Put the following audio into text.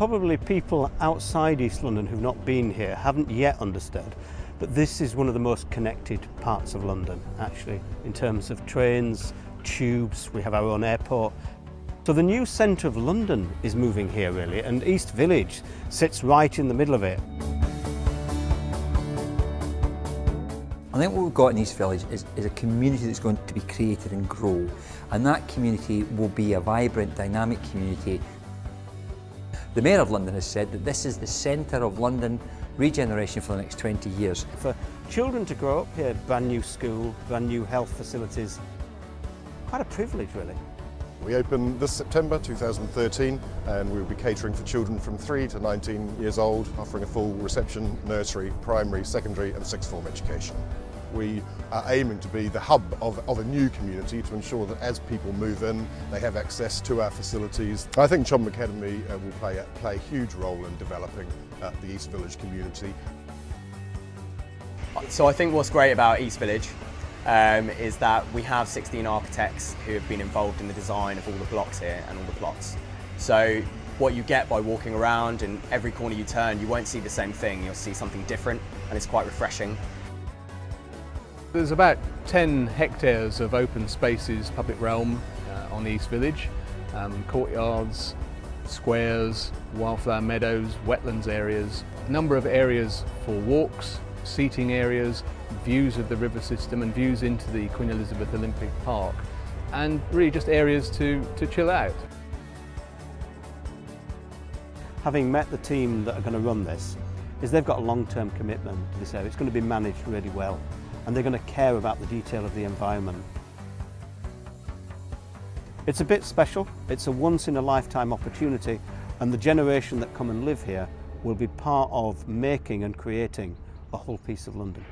probably people outside East London who've not been here haven't yet understood but this is one of the most connected parts of London actually in terms of trains, tubes, we have our own airport. So the new centre of London is moving here really and East Village sits right in the middle of it. I think what we've got in East Village is, is, a community that's going to be created and grow. And that community will be a vibrant, dynamic community. The Mayor of London has said that this is the centre of London regeneration for the next 20 years. For children to grow up here, brand new school, brand new health facilities, quite a privilege really. We open this September 2013 and we will be catering for children from 3 to 19 years old, offering a full reception, nursery, primary, secondary and sixth form education. We are aiming to be the hub of, of a new community to ensure that as people move in, they have access to our facilities. I think Chobham Academy uh, will play a, play a huge role in developing uh, the East Village community. So I think what's great about East Village um, is that we have 16 architects who have been involved in the design of all the blocks here and all the plots. So what you get by walking around and every corner you turn, you won't see the same thing, you'll see something different and it's quite refreshing. There's about 10 hectares of open spaces, public realm uh, on the East Village, um, courtyards, squares, wildflower meadows, wetlands areas, a number of areas for walks, seating areas, views of the river system and views into the Queen Elizabeth Olympic Park and really just areas to, to chill out. Having met the team that are going to run this, is they've got a long-term commitment to this area. It's going to be managed really well and they're going to care about the detail of the environment. It's a bit special, it's a once in a lifetime opportunity and the generation that come and live here will be part of making and creating a whole piece of London.